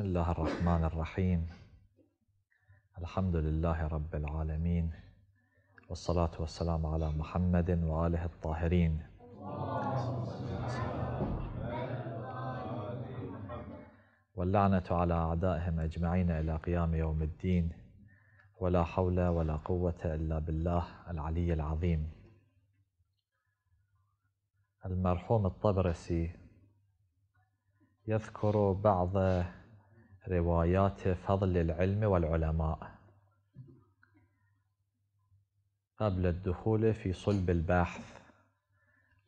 بسم الله الرحمن الرحيم. الحمد لله رب العالمين. والصلاة والسلام على محمد وآله الطاهرين. واللعنة على أعدائهم أجمعين إلى قيام يوم الدين. ولا حول ولا قوة إلا بالله العلي العظيم. المرحوم الطبرسي يذكر بعض روايات فضل العلم والعلماء. قبل الدخول في صلب البحث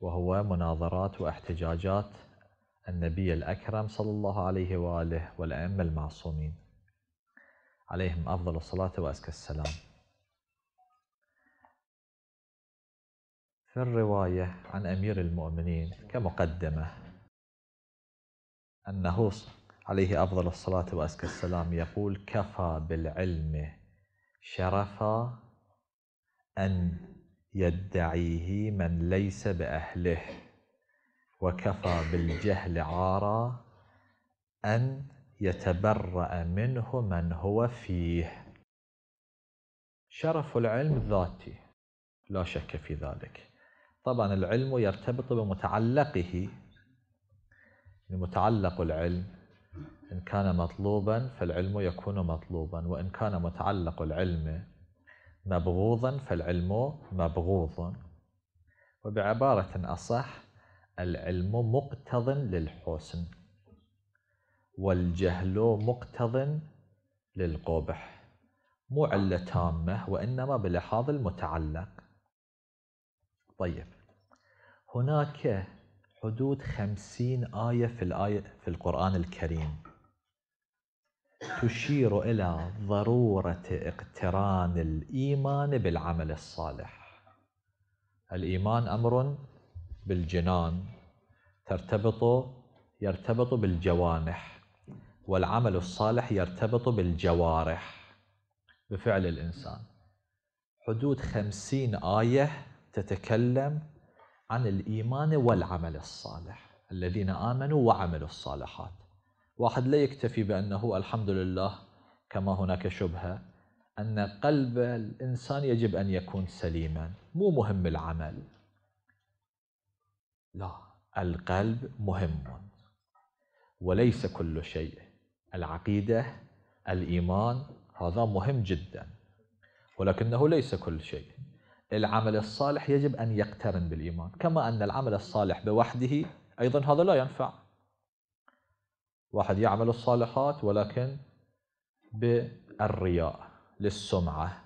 وهو مناظرات واحتجاجات النبي الأكرم صلى الله عليه وآله والأئمة المعصومين. عليهم أفضل الصلاة وأزكى السلام. في الرواية عن أمير المؤمنين كمقدمة أنه عليه أفضل الصلاة وأزكى السلام يقول كفى بالعلم شرفا أن يدعيه من ليس بأهله وكفى بالجهل عارا أن يتبرأ منه من هو فيه. شرف العلم ذاتي لا شك في ذلك. طبعا العلم يرتبط بمتعلقه متعلق العلم إن كان مطلوبا فالعلم يكون مطلوبا وإن كان متعلق العلم مبغوضا فالعلم مبغوض. وبعبارة أصح العلم مقتض للحسن والجهل مقتض للقبح. مو علة تامة وإنما بلحاظ المتعلق. طيب هناك حدود خمسين آية في الآية في القرآن الكريم. تشير إلى ضرورة اقتران الإيمان بالعمل الصالح. الإيمان أمر بالجنان ترتبط يرتبط بالجوانح والعمل الصالح يرتبط بالجوارح بفعل الإنسان. حدود خمسين آية تتكلم عن الإيمان والعمل الصالح الذين آمنوا وعملوا الصالحات. واحد لا يكتفي بأنه الحمد لله كما هناك شبهة أن قلب الإنسان يجب أن يكون سليما مو مهم العمل. لا القلب مهم. وليس كل شيء. العقيدة الإيمان هذا مهم جدا. ولكنه ليس كل شيء. العمل الصالح يجب أن يقترن بالإيمان. كما أن العمل الصالح بوحده أيضا هذا لا ينفع. واحد يعمل الصالحات ولكن بالرياء للسمعة.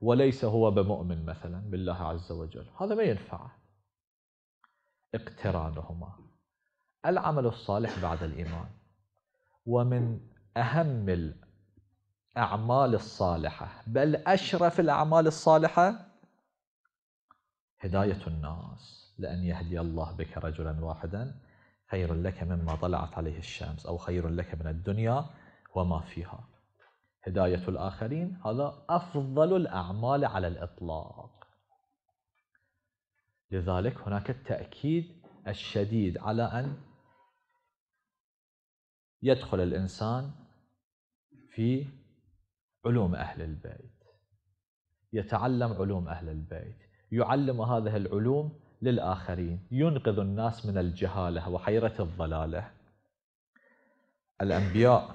وليس هو بمؤمن مثلا بالله عز وجل. هذا ما ينفع. اقترانهما. العمل الصالح بعد الإيمان. ومن أهم الأعمال الصالحة. بل أشرف الأعمال الصالحة هداية الناس. لأن يهدي الله بك رجلا واحدا خير لك مما طلعت عليه الشمس أو خير لك من الدنيا وما فيها. هداية الآخرين هذا أفضل الأعمال على الإطلاق. لذلك هناك التأكيد الشديد على أن يدخل الإنسان في علوم أهل البيت. يتعلم علوم أهل البيت. يعلم هذه العلوم للآخرين. ينقذ الناس من الجهالة وحيرة الضلالة. الأنبياء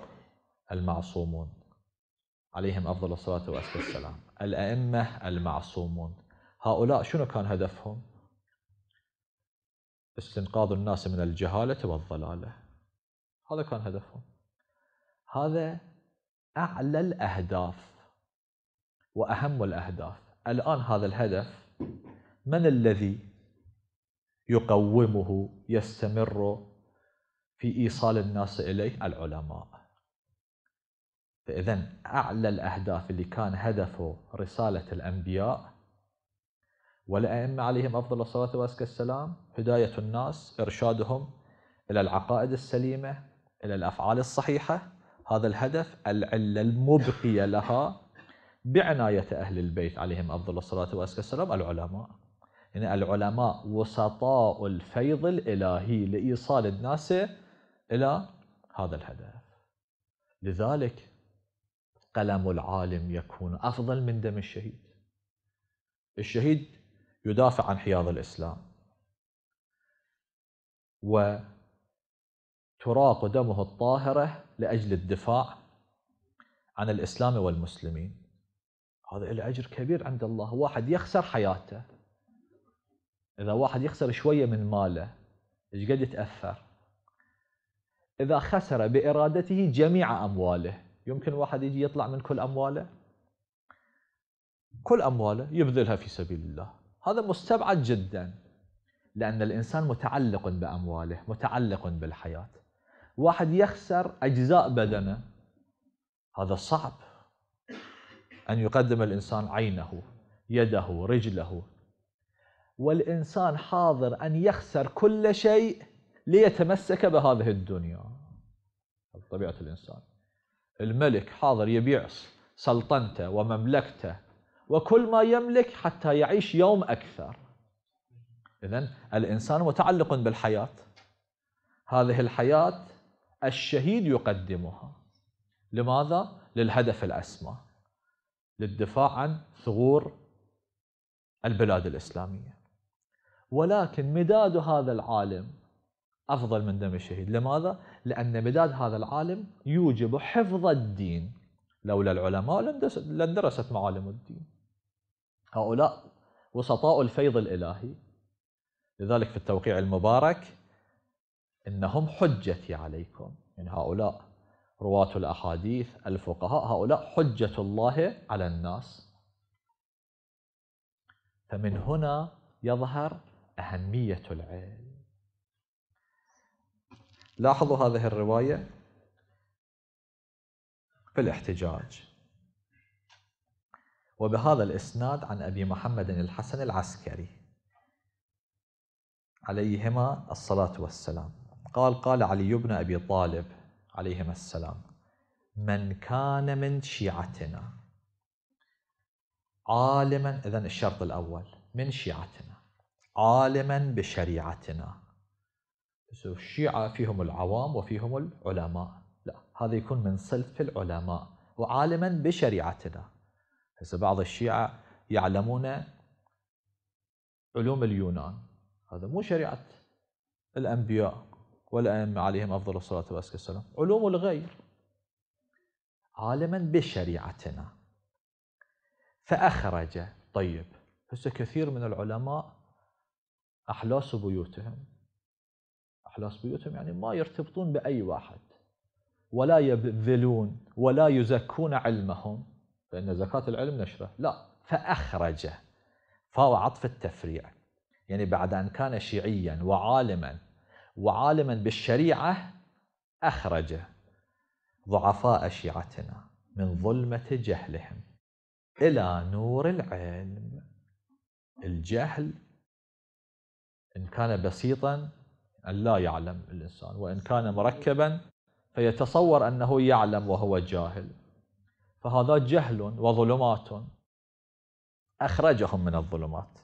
المعصومون. عليهم أفضل الصلاة والسلام الأئمة المعصومون. هؤلاء شنو كان هدفهم؟ استنقاذ الناس من الجهالة والضلالة. هذا كان هدفهم. هذا أعلى الأهداف وأهم الأهداف. الآن هذا الهدف من الذي يقومه يستمر في إيصال الناس إليه العلماء. فاذا أعلى الأهداف اللي كان هدفه رسالة الأنبياء والأئمة عليهم أفضل الصلاة والسلام هداية الناس إرشادهم إلى العقائد السليمة إلى الأفعال الصحيحة هذا الهدف العلة المبقية لها بعناية أهل البيت عليهم أفضل الصلاة والسلام العلماء. يعني العلماء وسطاء الفيض الإلهي لإيصال الناس إلى هذا الهدف. لذلك قلم العالم يكون أفضل من دم الشهيد. الشهيد يدافع عن حياض الإسلام. وتراق دمه الطاهرة لأجل الدفاع عن الإسلام والمسلمين. هذا له أجر كبير عند الله. واحد يخسر حياته. إذا واحد يخسر شوية من ماله إيش قد يتأثر؟ إذا خسر بإرادته جميع أمواله يمكن واحد يجي يطلع من كل أمواله؟ كل أمواله يبذلها في سبيل الله. هذا مستبعد جدا لأن الإنسان متعلق بأمواله متعلق بالحياة. واحد يخسر أجزاء بدنه هذا صعب. أن يقدم الإنسان عينه يده رجله والإنسان حاضر أن يخسر كل شيء ليتمسك بهذه الدنيا. طبيعة الإنسان. الملك حاضر يبيع سلطنته ومملكته وكل ما يملك حتى يعيش يوم أكثر. إذا الإنسان متعلق بالحياة. هذه الحياة الشهيد يقدمها. لماذا؟ للهدف الأسمى. للدفاع عن ثغور البلاد الإسلامية. ولكن مداد هذا العالم أفضل من دم الشهيد. لماذا؟ لأن مداد هذا العالم يوجب حفظ الدين. لولا العلماء لندرست معالم الدين. هؤلاء وسطاء الفيض الإلهي. لذلك في التوقيع المبارك إنهم حجتي عليكم. يعني هؤلاء رواة الأحاديث الفقهاء هؤلاء حجة الله على الناس. فمن هنا يظهر أهمية العلم. لاحظوا هذه الرواية؟ في الاحتجاج. وبهذا الإسناد عن أبي محمد الحسن العسكري. عليهما الصلاة والسلام. قال قال علي بن أبي طالب عليهما السلام من كان من شيعتنا عالما إذا الشرط الأول من شيعتنا عالما بشريعتنا. الشيعة فيهم العوام وفيهم العلماء. لا هذا يكون من صلف العلماء وعالما بشريعتنا. هسه بعض الشيعة يعلمون علوم اليونان. هذا مو شريعة الأنبياء والأئمة عليهم أفضل الصلاة والسلام علوم الغير عالما بشريعتنا. فأخرج طيب هسه كثير من العلماء أحلاس بيوتهم. أحلاس بيوتهم يعني ما يرتبطون بأي واحد ولا يبذلون ولا يزكون علمهم فإن زكاة العلم نشرة. لا فأخرج فهو عطف التفريع. يعني بعد أن كان شيعيا وعالما وعالما بالشريعة أخرج ضعفاء شيعتنا من ظلمة جهلهم إلى نور العلم. الجهل إن كان بسيطا أن لا يعلم الإنسان وإن كان مركبا فيتصور أنه يعلم وهو جاهل. فهذا جهل وظلمات أخرجهم من الظلمات.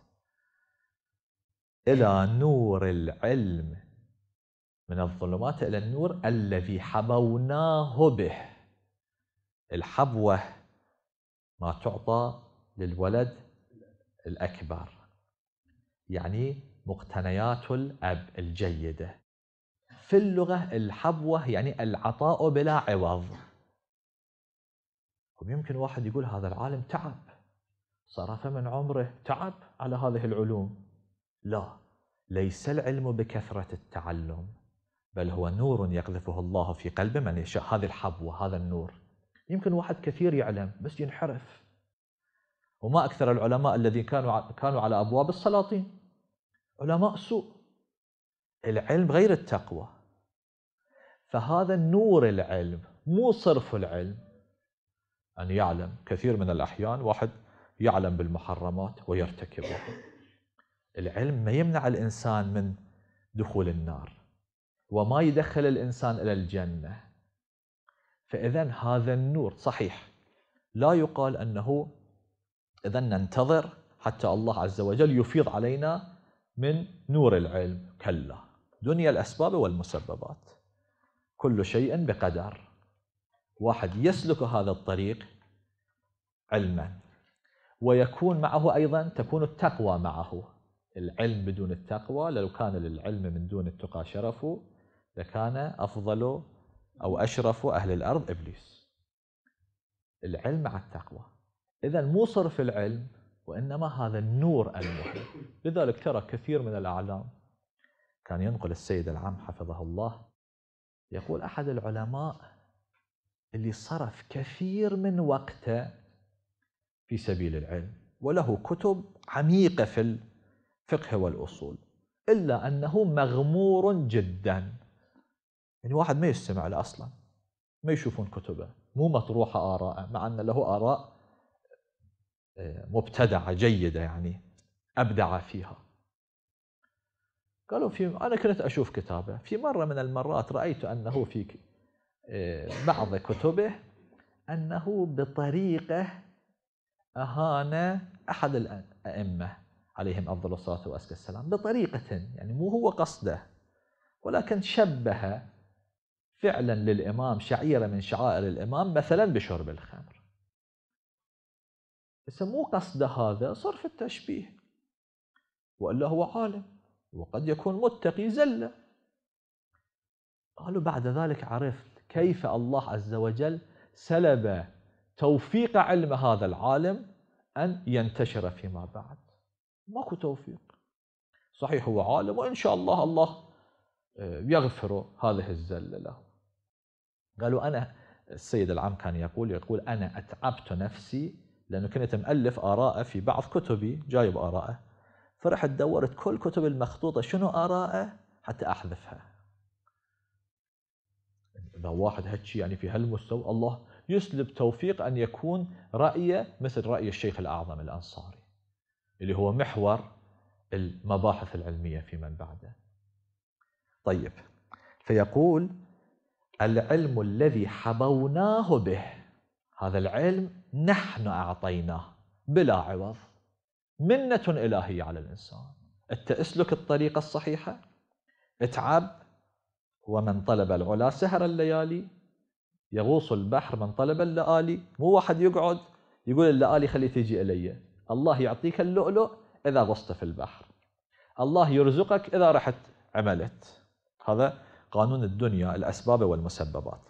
إلى نور العلم من الظلمات إلى النور الذي حبوناه به. الحبوة ما تعطى للولد الأكبر. يعني مقتنيات الأب الجيدة. في اللغة الحبوة يعني العطاء بلا عوض. ويمكن واحد يقول هذا العالم تعب. صرف من عمره تعب على هذه العلوم. لا ليس العلم بكثرة التعلم بل هو نور يقذفه الله في قلب من يشاء. هذه الحبوة هذا النور. يمكن واحد كثير يعلم بس ينحرف. وما أكثر العلماء الذين كانوا كانوا على أبواب السلاطين. علماء سوء. العلم غير التقوى. فهذا النور العلم مو صرف العلم. أن يعلم كثير من الأحيان واحد يعلم بالمحرمات ويرتكبها. العلم ما يمنع الإنسان من دخول النار وما يدخل الإنسان إلى الجنة. فإذا هذا النور صحيح. لا يقال أنه إذا ننتظر حتى الله عز وجل يفيض علينا من نور العلم كلا دنيا الأسباب والمسببات. كل شيء بقدر. واحد يسلك هذا الطريق علما ويكون معه أيضا تكون التقوى معه. العلم بدون التقوى لو كان للعلم من دون التقى شرف لكان أفضل أو أشرف أهل الأرض إبليس. العلم مع التقوى. إذا مو صرف العلم وإنما هذا النور المهم لذلك ترى كثير من الأعلام كان ينقل السيد العام حفظه الله يقول أحد العلماء اللي صرف كثير من وقته في سبيل العلم وله كتب عميقة في الفقه والأصول إلا أنه مغمور جدا. يعني واحد ما يستمع له أصلا ما يشوفون كتبه مو مطروحة آراءه مع أن له آراء مبتدعة جيدة يعني أبدع فيها. قالوا في أنا كنت أشوف كتابه. في مرة من المرات رأيت أنه في آه، بعض كتبه أنه بطريقة أهان أحد الأئمة عليهم أفضل الصلاة وأزكى السلام. بطريقة يعني مو هو قصده ولكن شبه فعلا للإمام شعيرة من شعائر الإمام مثلا بشرب الخمر. بس مو قصده هذا صرف التشبيه. وإلا هو عالم وقد يكون متقي زلة. قالوا بعد ذلك عرفت كيف الله عز وجل سلب توفيق علم هذا العالم أن ينتشر فيما بعد. ماكو توفيق. صحيح هو عالم وإن شاء الله الله آه، يغفر هذه الزلة له. قالوا أنا السيد العام كان يقول يقول أنا أتعبت نفسي لأنه كنت مؤلف آراءه في بعض كتبي جايب آراءه. فرحت دورت كل كتب المخطوطة شنو آراءه؟ حتى أحذفها. إذا واحد هالشي يعني في هالمستوى الله يسلب توفيق أن يكون رأيه مثل رأي الشيخ الأعظم الأنصاري اللي هو محور المباحث العلمية في من بعده. طيب فيقول العلم الذي حبوناه به هذا العلم نحن أعطيناه بلا عوض. منة إلهية على الإنسان. أنت أسلك الطريقة الصحيحة؟ اتعب. ومن طلب العلا سهر الليالي. يغوص البحر من طلب اللآلي. مو واحد يقعد يقول اللآلي خلي تجي إلي. الله يعطيك اللؤلؤ إذا غصت في البحر. الله يرزقك إذا رحت عملت. هذا قانون الدنيا الأسباب والمسببات.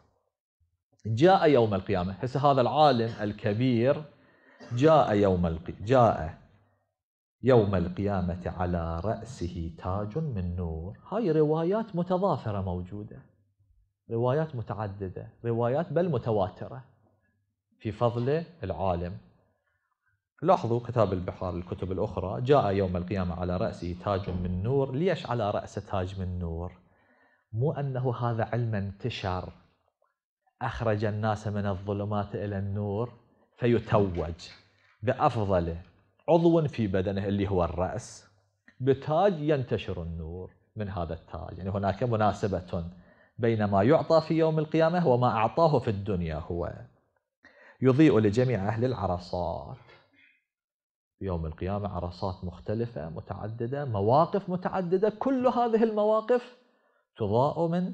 جاء يوم القيامة. هسه هذا العالم الكبير جاء يوم القي... جاء يوم القيامة على رأسه تاج من نور. هاي روايات متضافرة موجودة. روايات متعددة. روايات بل متواترة. في فضل العالم. لاحظوا كتاب البحار الكتب الأخرى جاء يوم القيامة على رأسه تاج من نور. ليش على رأسه تاج من نور؟ مو أنه هذا علم انتشر. أخرج الناس من الظلمات إلى النور فيتوج. بأفضل عضو في بدنه اللي هو الرأس. بتاج ينتشر النور من هذا التاج. يعني هناك مناسبة بين ما يعطى في يوم القيامة وما أعطاه في الدنيا هو. يضيء لجميع أهل العرصات. يوم القيامة عرصات مختلفة متعددة مواقف متعددة. كل هذه المواقف تضاء من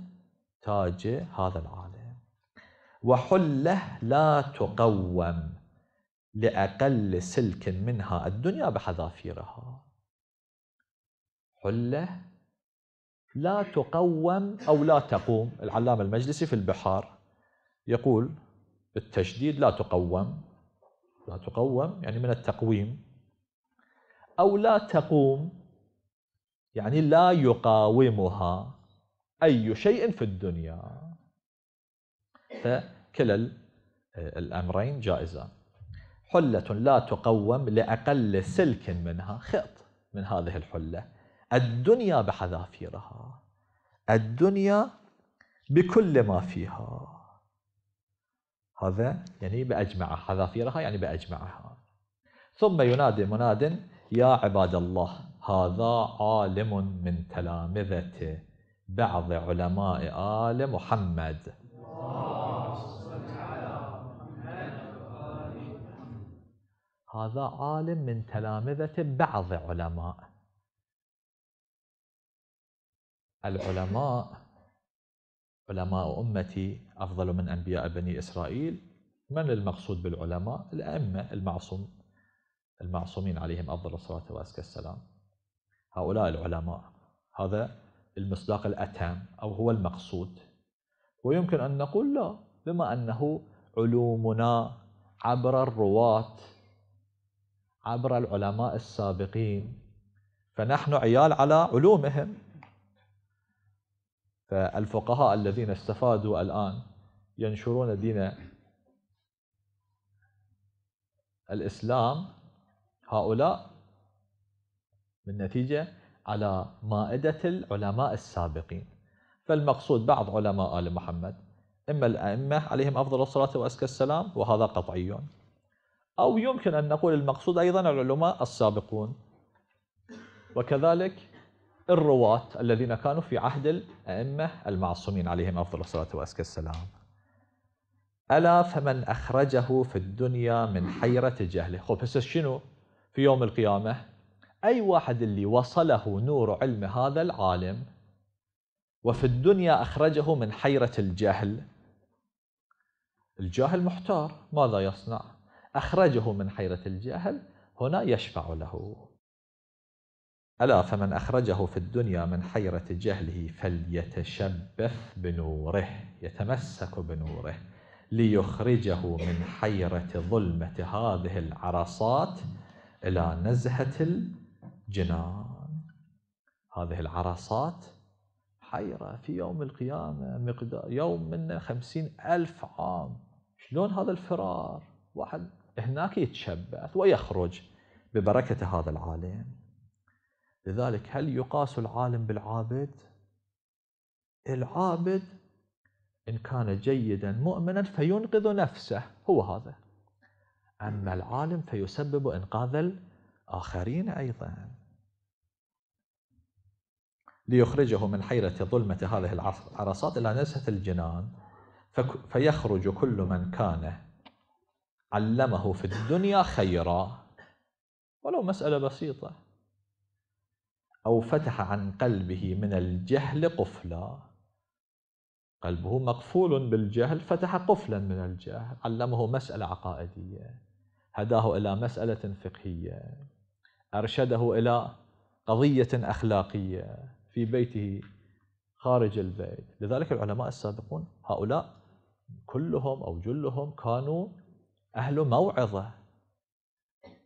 تاج هذا العالم. وحله لا تقوم لأقل سلك منها الدنيا بحذافيرها. حلة لا تقوم أو لا تقوم. العلامة المجلسي في البحار يقول بالتشديد لا تقوم لا تقوم يعني من التقويم أو لا تقوم يعني لا يقاومها أي شيء في الدنيا. فكلا الأمرين جائزان. حلة لا تقوم لأقل سلك منها خط من هذه الحلة. الدنيا بحذافيرها. الدنيا بكل ما فيها. هذا يعني بأجمع حذافيرها يعني بأجمعها. ثم ينادي مناد يا عباد الله هذا عالم من تلامذة بعض علماء آل محمد. هذا عالم من تلامذة بعض علماء. العلماء علماء أمتي أفضل من أنبياء بني إسرائيل. من المقصود بالعلماء؟ الأئمة المعصوم المعصومين عليهم أفضل الصلاة وأزكى السلام. هؤلاء العلماء. هذا المصداق الأتم أو هو المقصود. ويمكن أن نقول لا بما أنه علومنا عبر الرواة. عبر العلماء السابقين. فنحن عيال على علومهم. فالفقهاء الذين استفادوا الآن ينشرون دين الإسلام. هؤلاء بالنتيجة على مائدة العلماء السابقين. فالمقصود بعض علماء آل محمد. إما الأئمة عليهم أفضل الصلاة وأزكى السلام وهذا قطعي. أو يمكن أن نقول المقصود أيضا العلماء السابقون. وكذلك الرواة الذين كانوا في عهد الأئمة المعصومين عليهم أفضل الصلاة وأزكى السلام. ألا فمن أخرجه في الدنيا من حيرة جهله. خب هسه شنو في يوم القيامة؟ أي واحد اللي وصله نور علم هذا العالم وفي الدنيا أخرجه من حيرة الجهل؟ الجاهل محتار ماذا يصنع؟ أخرجه من حيرة الجهل هنا يشفع له. ألا فمن أخرجه في الدنيا من حيرة جهله فليتشبث بنوره يتمسك بنوره. ليخرجه من حيرة ظلمة هذه العرصات إلى نزهة الجنان. هذه العرصات حيرة في يوم القيامة مقدار يوم من خمسين ألف عام. شلون هذا الفرار؟ واحد هناك يتشبث ويخرج ببركة هذا العالم. لذلك هل يقاس العالم بالعابد؟ العابد إن كان جيدا مؤمنا فينقذ نفسه هو هذا. أما العالم فيسبب إنقاذ الآخرين أيضا. ليخرجه من حيرة ظلمة هذه العرصات إلى نزهة الجنان فيخرج كل من كان علمه في الدنيا خيرا. ولو مسألة بسيطة. أو فتح عن قلبه من الجهل قفلا. قلبه مقفول بالجهل فتح قفلا من الجهل. علمه مسألة عقائدية. هداه إلى مسألة فقهية. أرشده إلى قضية أخلاقية في بيته خارج البيت. لذلك العلماء السابقون هؤلاء كلهم أو جلهم كانوا أهل موعظة.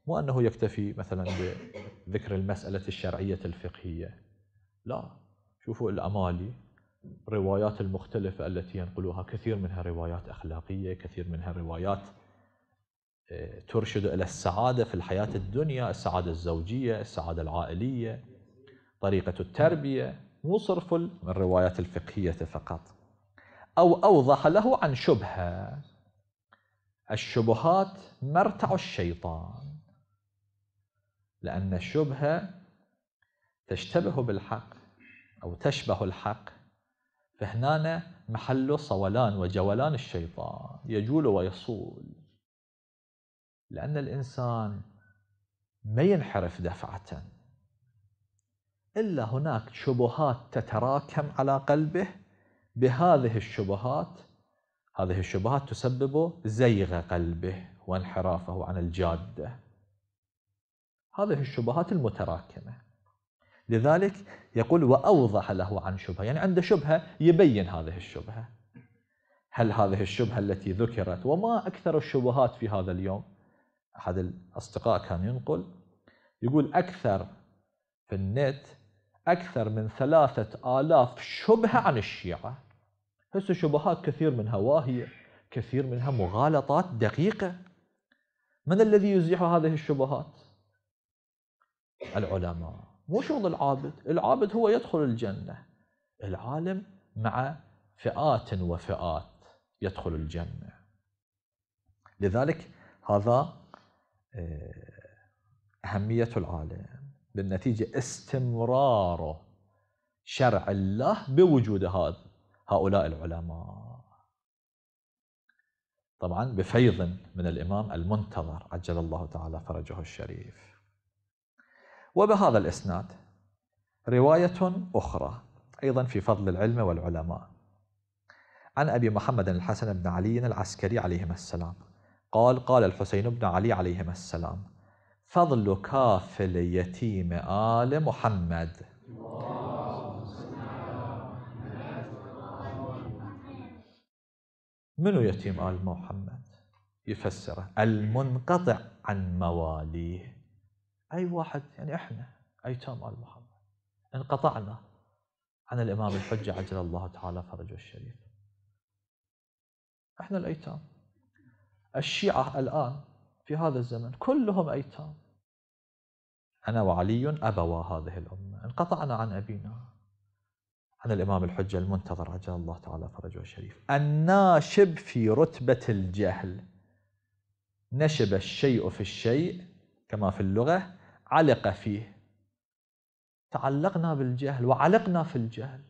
مو أنه يكتفي مثلا بذكر المسألة الشرعية الفقهية. لا شوفوا الأمالي الروايات المختلفة التي ينقلوها كثير منها روايات أخلاقية كثير منها روايات آه، ترشد إلى السعادة في الحياة الدنيا السعادة الزوجية السعادة العائلية طريقة التربية. مو صرف من الروايات الفقهية فقط. أو أوضح له عن شبهة. الشبهات مرتع الشيطان لأن الشبهة تشتبه بالحق أو تشبه الحق فهنا محل صولان وجولان الشيطان يجول ويصول. لأن الإنسان ما ينحرف دفعة إلا هناك شبهات تتراكم على قلبه بهذه الشبهات هذه الشبهات تسبب زيغ قلبه وانحرافه عن الجادة. هذه الشبهات المتراكمة. لذلك يقول وأوضح له عن شبهة يعني عنده شبهة يبين هذه الشبهة. هل هذه الشبهة التي ذكرت وما أكثر الشبهات في هذا اليوم؟ أحد الأصدقاء كان ينقل يقول أكثر في النت أكثر من ثلاثة آلاف شبهة عن الشيعة. هسه شبهات كثير منها واهية كثير منها مغالطات دقيقة. من الذي يزيح هذه الشبهات؟ العلماء. مو شغل العابد العابد هو يدخل الجنة. العالم مع فئات وفئات يدخل الجنة. لذلك هذا آه، أهمية العالم. بالنتيجة استمرار شرع الله بوجود هذا. هؤلاء العلماء. طبعا بفيض من الإمام المنتظر عجل الله تعالى فرجه الشريف. وبهذا الإسناد رواية أخرى أيضا في فضل العلم والعلماء. عن أبي محمد الحسن بن علي العسكري عليهما السلام. قال قال الحسين بن علي عليهما السلام فضل كافل يتيم آل محمد. منو يتيم آل محمد؟ يفسره. المنقطع عن مواليه. أي واحد يعني إحنا أيتام آل محمد. انقطعنا عن الإمام الحجة عجل الله تعالى فرجه الشريف. إحنا الأيتام الشيعة الآن في هذا الزمن كلهم أيتام أنا وعلي أبوا هذه الأمة. انقطعنا عن أبينا. عن الإمام الحجة المنتظر عجل الله تعالى فرجه الشريف. الناشب في رتبة الجهل. نشب الشيء في الشيء كما في اللغة علق فيه. تعلقنا بالجهل وعلقنا في الجهل.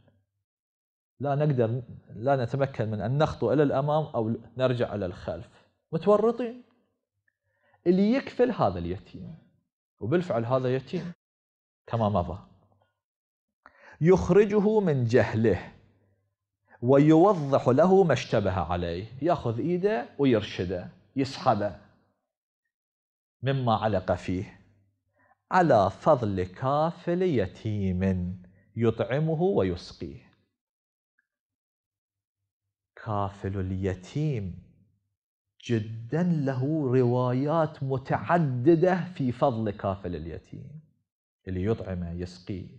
لا نقدر لا نتمكن من أن نخطو إلى الأمام أو نرجع إلى الخلف. متورطين. اللي يكفل هذا اليتيم وبالفعل هذا يتيم كما مضى. يخرجه من جهله ويوضح له ما اشتبه عليه. ياخذ ايده ويرشده يسحبه مما علق فيه. على فضل كافل يتيم يطعمه ويسقيه. كافل اليتيم جدا له روايات متعددة في فضل كافل اليتيم. اللي يطعمه يسقيه.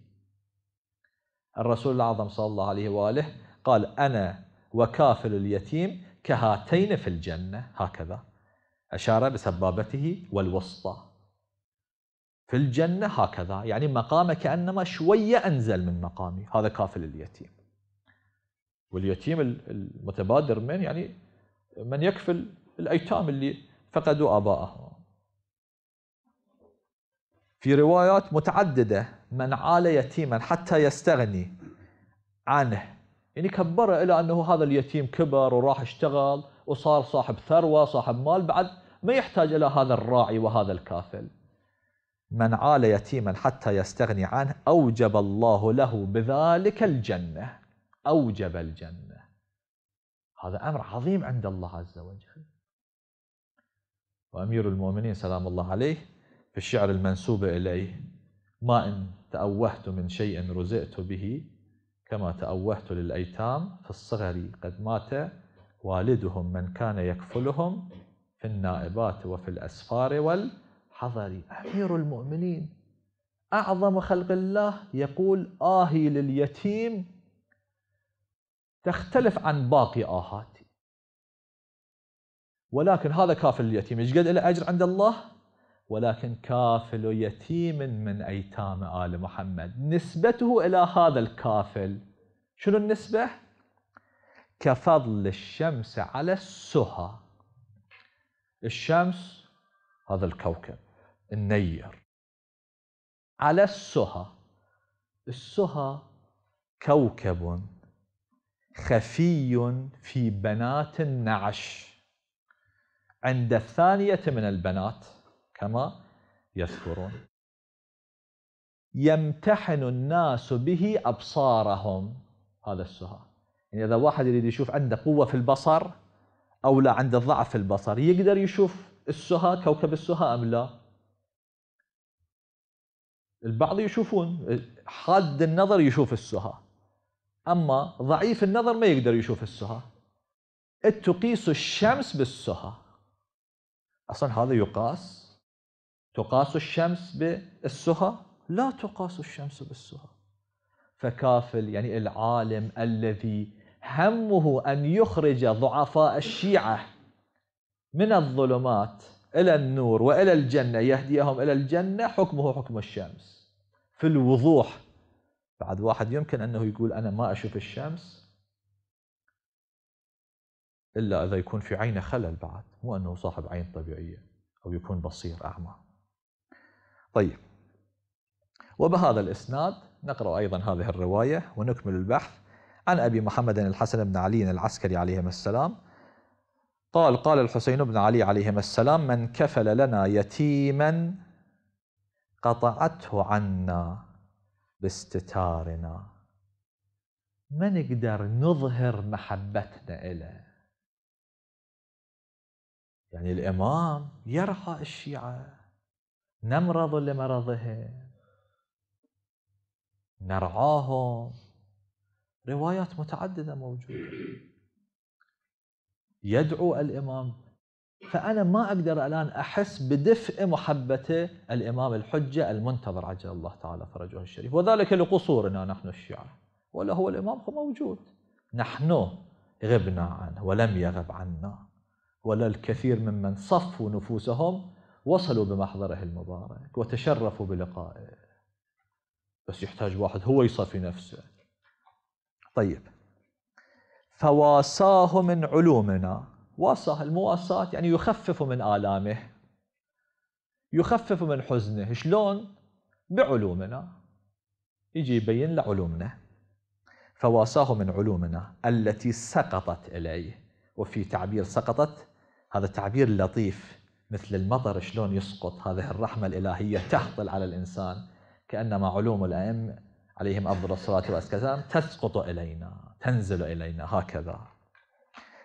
الرسول الأعظم صلى الله عليه وآله قال أنا وكافل اليتيم كهاتين في الجنة. هكذا. أشار بسبابته والوسطى. في الجنة هكذا. يعني مقامه كأنما شوية أنزل من مقامي. هذا كافل اليتيم. واليتيم المتبادر من يعني من يكفل الأيتام اللي فقدوا آباءهم. في روايات متعددة من عال يتيما حتى يستغني عنه. يعني كبره إلى أنه هذا اليتيم كبر وراح اشتغل وصار صاحب ثروة صاحب مال بعد ما يحتاج إلى هذا الراعي وهذا الكافل. من عال يتيما حتى يستغني عنه أوجب الله له بذلك الجنة. أوجب الجنة. هذا أمر عظيم عند الله عز وجل. وأمير المؤمنين سلام الله عليه في الشعر المنسوب إليه ما إن تأوهت من شيء رزئت به كما تأوهت للأيتام في الصغر قد مات والدهم من كان يكفلهم في النائبات وفي الأسفار والحضر. أمير المؤمنين أعظم خلق الله يقول آهي لليتيم تختلف عن باقي آهاتي. ولكن هذا كافل اليتيم إيش قد له؟ أجر عند الله؟ ولكن كافل يتيم من أيتام آل محمد. نسبته إلى هذا الكافل شنو النسبة؟ كفضل الشمس على السهى. الشمس هذا الكوكب النير. على السهى. السهى كوكب خفي في بنات النعش. عند الثانية من البنات كما يذكرون. يمتحن الناس به أبصارهم. هذا السهى يعني إذا واحد يريد يشوف عنده قوة في البصر أو لا عنده ضعف في البصر يقدر يشوف السهى كوكب السهى أم لا؟ البعض يشوفون حاد النظر يشوف السهى أما ضعيف النظر ما يقدر يشوف السهى تقيس الشمس بالسهى أصلا هذا يقاس تقاس الشمس بالسهى؟ لا تقاس الشمس بالسهى. فكافل يعني العالم الذي همه أن يخرج ضعفاء الشيعة من الظلمات إلى النور وإلى الجنة يهديهم إلى الجنة حكمه حكم الشمس. في الوضوح بعد واحد يمكن أنه يقول أنا ما أشوف الشمس إلا إذا يكون في عينه خلل بعد مو أنه صاحب عين طبيعية أو يكون بصير أعمى. طيب. وبهذا الإسناد نقرأ أيضا هذه الرواية ونكمل البحث عن أبي محمد الحسن بن علي العسكري عليهما السلام. قال قال الحسين بن علي عليهما السلام من كفل لنا يتيما قطعته عنا باستتارنا. ما نقدر نظهر محبتنا له يعني الإمام يرعى الشيعة. نمرض لمرضهم نرعاهم. روايات متعددة موجودة. يدعو الإمام. فأنا ما أقدر الآن أحس بدفء محبته الإمام الحجة المنتظر عجل الله تعالى فرجه الشريف. وذلك لقصورنا نحن الشيعة. ولا هو الإمام موجود. نحن غبنا عنه ولم يغب عنا. ولا الكثير ممن صفوا نفوسهم وصلوا بمحضره المبارك وتشرفوا بلقائه. بس يحتاج واحد هو يصفي نفسه. طيب. فواساه من علومنا. واساه المواساة يعني يخفف من آلامه. يخفف من حزنه. شلون؟ بعلومنا. يجي يبين لعلومنا. فواساه من علومنا التي سقطت إليه. وفي تعبير سقطت هذا تعبير لطيف. مثل المطر شلون يسقط هذه الرحمة الإلهية تهطل على الإنسان. كأنما علوم الأئمة عليهم أفضل الصلاة والسلام تسقط إلينا تنزل إلينا هكذا.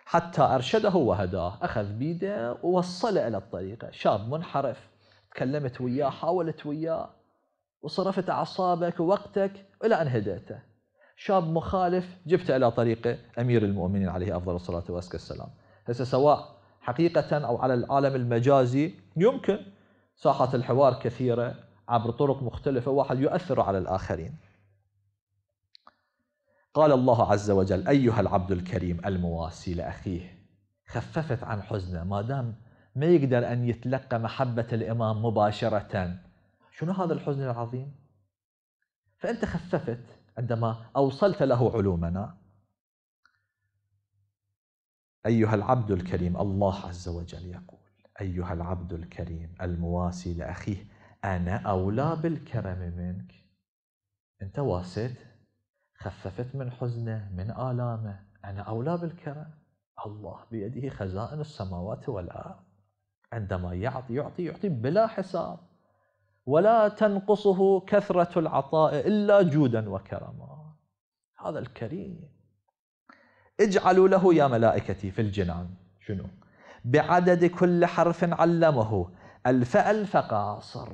حتى أرشده وهداه أخذ بيده ووصله إلى الطريقة شاب منحرف تكلمت وياه حاولت وياه وصرفت أعصابك ووقتك إلى أن هديته. شاب مخالف جبته إلى طريق أمير المؤمنين عليه أفضل الصلاة والسلام. هسه سواء حقيقة أو على العالم المجازي يمكن ساحة الحوار كثيرة عبر طرق مختلفة واحد يؤثر على الآخرين. قال الله عز وجل أيها العبد الكريم المواسي لأخيه خففت عن حزنه ما دام ما يقدر أن يتلقى محبة الإمام مباشرة شنو هذا الحزن العظيم؟ فأنت خففت عندما أوصلت له علومنا أيها العبد الكريم الله عز وجل يقول أيها العبد الكريم المواسي لأخيه أنا أولى بالكرم منك. أنت واسيت خففت من حزنه من آلامه أنا أولى بالكرم. الله بيده خزائن السماوات والأرض. عندما يعطي يعطي يعطي بلا حساب. ولا تنقصه كثرة العطاء إلا جودا وكرما. هذا الكريم. اجعلوا له يا ملائكتي في الجنان. شنو؟ بعدد كل حرف علمه. ألف ألف قاصر.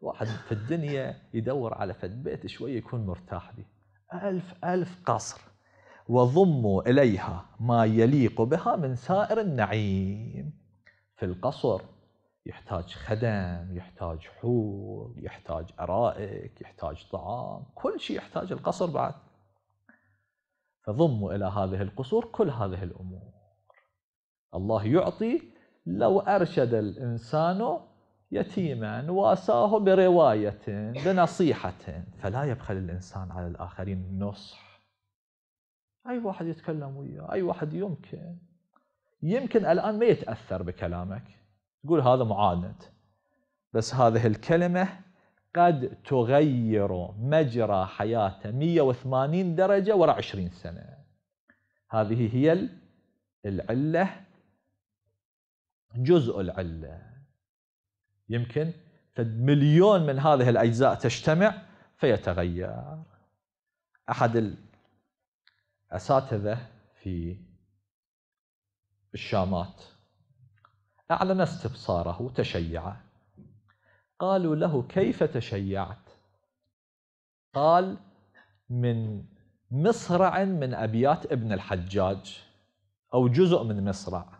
واحد في الدنيا يدور على فد بيت شوي يكون مرتاح به ألف ألف قصر وضموا إليها ما يليق بها من سائر النعيم. في القصر يحتاج خدم يحتاج حور يحتاج أرائك يحتاج طعام. كل شيء يحتاج القصر بعد. فضموا إلى هذه القصور كل هذه الأمور. الله يعطي لو أرشد الإنسان يتيما وأساه برواية بنصيحة فلا يبخل الإنسان على الآخرين نصح. أي واحد يتكلم وياه أي واحد يمكن. يمكن الآن ما يتأثر بكلامك. تقول هذا معاند بس هذه الكلمة قد تغير مجرى حياته 180 درجة وراء 20 سنة. هذه هي العلة جزء العلة. يمكن مليون من هذه الأجزاء تجتمع فيتغير. أحد الأساتذة في الشامات أعلن استبصاره تشيع قالوا له كيف تشيعت؟ قال من مصرع من أبيات ابن الحجاج أو جزء من مصرع.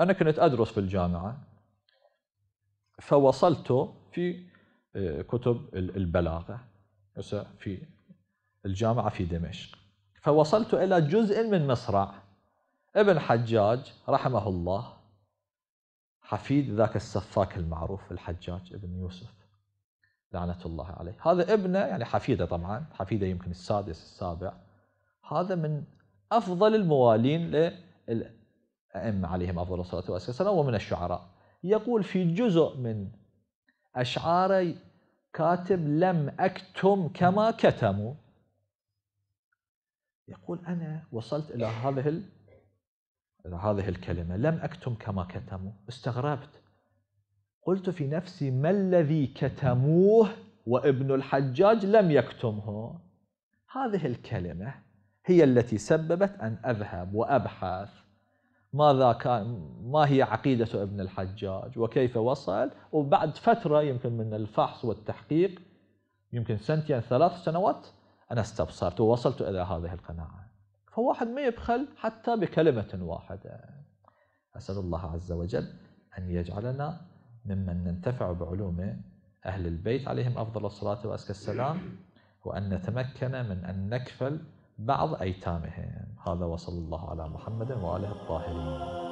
أنا كنت أدرس في الجامعة فوصلت في آه، كتب البلاغة في الجامعة في دمشق. فوصلت إلى جزء من مصرع. ابن حجاج رحمه الله حفيد ذاك السفاك المعروف الحجاج ابن يوسف. لعنة الله عليه. هذا ابنه يعني حفيده طبعا حفيده يمكن السادس السابع. هذا من أفضل الموالين للأئمة عليهم أفضل الصلاة والسلام ومن الشعراء. يقول في جزء من أشعاره كاتب لم أكتم كما كتموا. يقول أنا وصلت إلى هذه هذه الكلمة لم أكتم كما كتموا استغربت. قلت في نفسي ما الذي كتموه وابن الحجاج لم يكتمه؟ هذه الكلمة هي التي سببت أن أذهب وأبحث. ماذا كان ما هي عقيدة ابن الحجاج؟ وكيف وصل؟ وبعد فترة يمكن من الفحص والتحقيق يمكن سنتين ثلاث سنوات أنا استبصرت ووصلت إلى هذه القناعة. فواحد ما يبخل حتى بكلمة واحدة. أسأل الله عز وجل أن يجعلنا ممن ننتفع بعلوم أهل البيت عليهم أفضل الصلاة وأزكى السلام وأن نتمكن من أن نكفل بعض أيتامهم. هذا وصلى الله على محمد وآله الطاهرين.